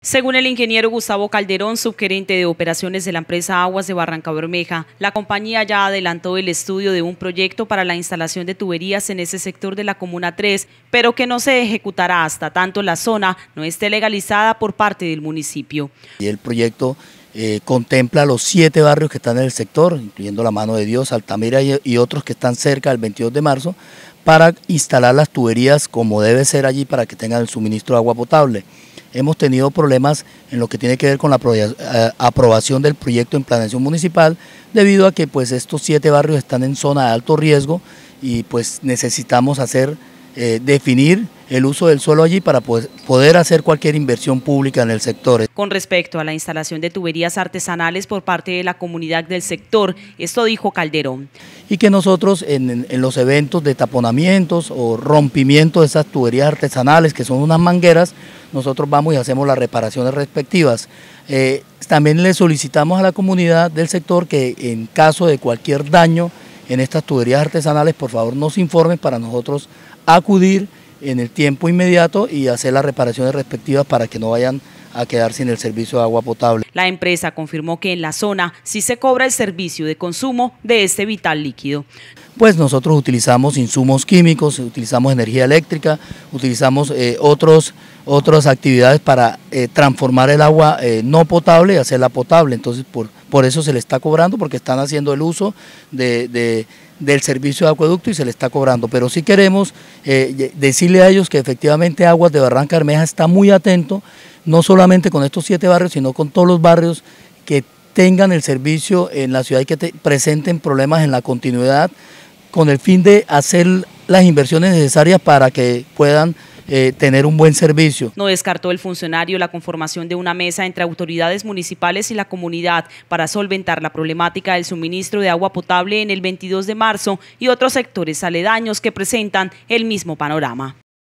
Según el ingeniero Gustavo Calderón, subgerente de operaciones de la empresa Aguas de Barranca Bermeja, la compañía ya adelantó el estudio de un proyecto para la instalación de tuberías en ese sector de la Comuna 3, pero que no se ejecutará hasta tanto la zona no esté legalizada por parte del municipio. Y el proyecto eh, contempla los siete barrios que están en el sector, incluyendo La Mano de Dios, Altamira y, y otros que están cerca del 22 de marzo, para instalar las tuberías como debe ser allí para que tengan el suministro de agua potable hemos tenido problemas en lo que tiene que ver con la eh, aprobación del proyecto en planeación municipal, debido a que pues estos siete barrios están en zona de alto riesgo y pues necesitamos hacer, eh, definir el uso del suelo allí para poder hacer cualquier inversión pública en el sector. Con respecto a la instalación de tuberías artesanales por parte de la comunidad del sector, esto dijo Calderón. Y que nosotros en, los eventos de taponamientos o rompimiento de esas tuberías artesanales, que son unas mangueras, nosotros vamos y hacemos las reparaciones respectivas. Eh, también le solicitamos a la comunidad del sector que en caso de cualquier daño en estas tuberías artesanales, por favor nos informen para nosotros acudir en el tiempo inmediato y hacer las reparaciones respectivas para que no vayan a quedar sin el servicio de agua potable. La empresa confirmó que en la zona sí se cobra el servicio de consumo de este vital líquido. Pues nosotros utilizamos insumos químicos, utilizamos energía eléctrica, utilizamos eh, otros, otras actividades para eh, transformar el agua eh, no potable y hacerla potable. Entonces por, por eso se le está cobrando, porque están haciendo el uso de del servicio de acueducto y se le está cobrando. Pero sí queremos eh, decirle a ellos que efectivamente Aguas de Barranca Bermeja está muy atento, no solamente con estos siete barrios, sino con todos los barrios que tengan el servicio en la ciudad y que presenten problemas en la continuidad, con el fin de hacer las inversiones necesarias para que puedan eh, tener un buen servicio. No descartó el funcionario la conformación de una mesa entre autoridades municipales y la comunidad para solventar la problemática del suministro de agua potable en el 22 de marzo y otros sectores aledaños que presentan el mismo panorama.